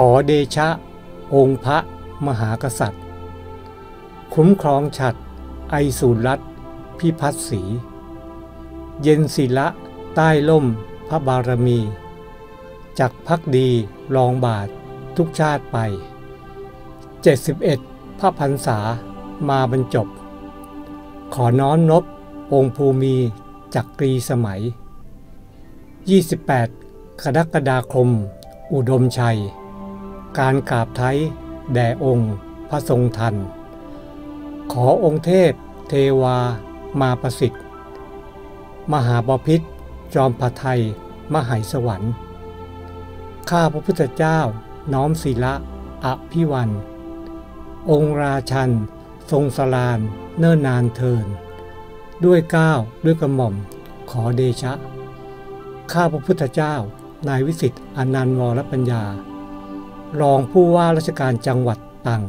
ขอเดชะ องค์พระมหากษัตริย์ คุ้มครองฉัดไอสูรรัตพิพัฒน์ศรีเย็นศิละใต้ล่มพระบารมีจักพักดีรองบาททุกชาติไป 71 พระพรรษามาบรรจบ ขอน้อมนบองค์ภูมิจักรีสมัย 28กรกฎาคม อุดมชัย การกราบไทยแด่องค์พระทรงทัน ขอองค์เทพเทวามาประสิทธิ์ มหาบพิษจอมพระไทยมหายสวรรค์ ข้าพระพุทธเจ้าน้อมศิละอภิวัน องค์ราชัน ทรงสลานเนิ่นนานเทิน ด้วยก้าวด้วยกระหม่อมขอเดชะ ข้าพระพุทธเจ้า นายวิสิทธิ์อนันต์วรปัญญา รองผู้ว่าราชการจังหวัดตรัง